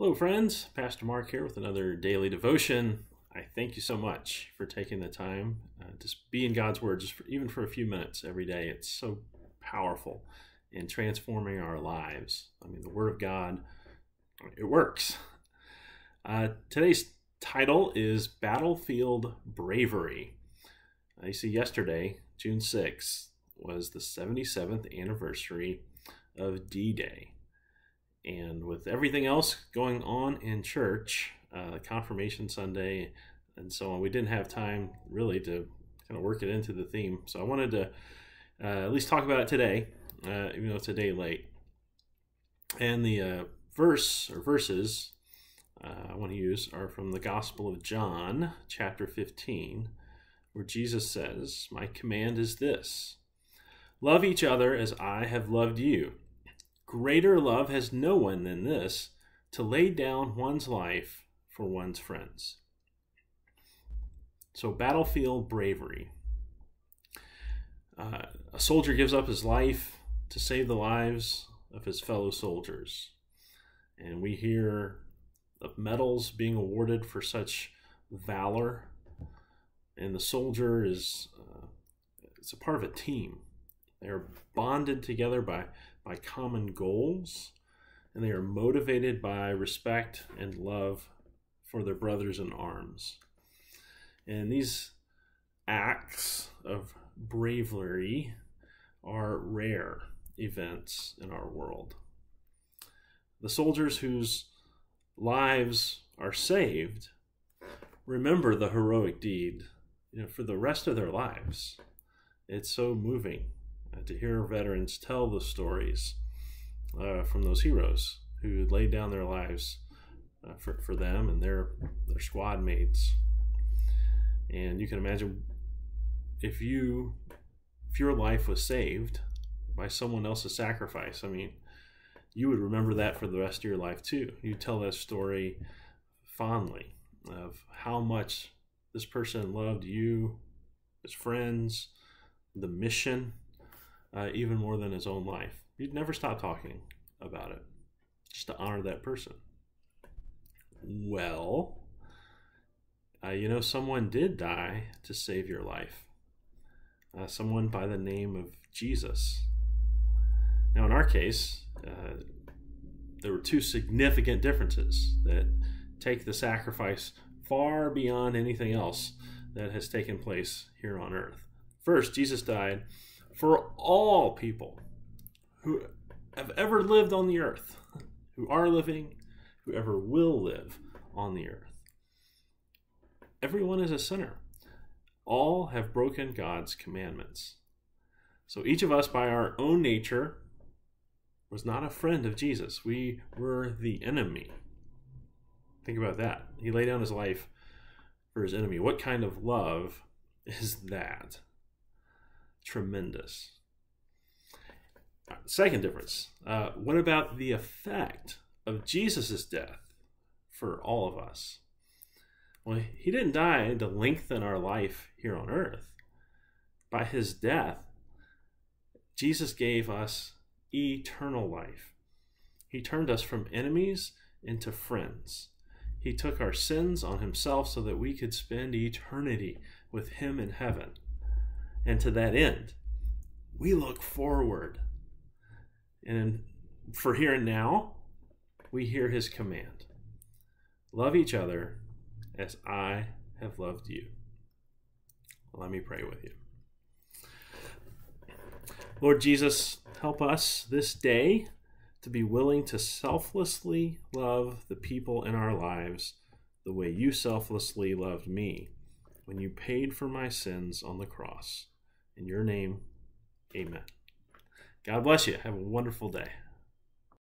Hello, friends. Pastor Mark here with another daily devotion. I thank you so much for taking the time uh, to be in God's Word, just for, even for a few minutes every day. It's so powerful in transforming our lives. I mean, the Word of God, it works. Uh, today's title is Battlefield Bravery. You see, yesterday, June 6th, was the 77th anniversary of D Day. And with everything else going on in church, uh, Confirmation Sunday, and so on, we didn't have time really to kind of work it into the theme. So I wanted to uh, at least talk about it today, uh, even though it's a day late. And the uh, verse or verses uh, I want to use are from the Gospel of John, chapter 15, where Jesus says, My command is this love each other as I have loved you. Greater love has no one than this to lay down one's life for one's friends. So, battlefield bravery. Uh, a soldier gives up his life to save the lives of his fellow soldiers. And we hear of medals being awarded for such valor. And the soldier is uh, it's a part of a team. They are bonded together by by common goals, and they are motivated by respect and love for their brothers in arms. And these acts of bravery are rare events in our world. The soldiers whose lives are saved remember the heroic deed you know, for the rest of their lives. It's so moving to hear veterans tell the stories uh, from those heroes who laid down their lives uh, for, for them and their their squad mates. And you can imagine if you if your life was saved by someone else's sacrifice. I mean, you would remember that for the rest of your life too. You tell that story fondly of how much this person loved you, his friends, the mission, uh, even more than his own life. He'd never stop talking about it just to honor that person. Well, uh, you know, someone did die to save your life. Uh, someone by the name of Jesus. Now, in our case, uh, there were two significant differences that take the sacrifice far beyond anything else that has taken place here on earth. First, Jesus died for all people who have ever lived on the earth, who are living, who ever will live on the earth. Everyone is a sinner. All have broken God's commandments. So each of us, by our own nature, was not a friend of Jesus. We were the enemy. Think about that. He laid down his life for his enemy. What kind of love is that? Tremendous. Second difference uh, what about the effect of Jesus' death for all of us? Well, he didn't die to lengthen our life here on earth. By his death, Jesus gave us eternal life. He turned us from enemies into friends. He took our sins on himself so that we could spend eternity with him in heaven. And to that end, we look forward. And for here and now, we hear his command Love each other as I have loved you. Let me pray with you. Lord Jesus, help us this day to be willing to selflessly love the people in our lives the way you selflessly loved me when you paid for my sins on the cross. In your name, amen. God bless you. Have a wonderful day.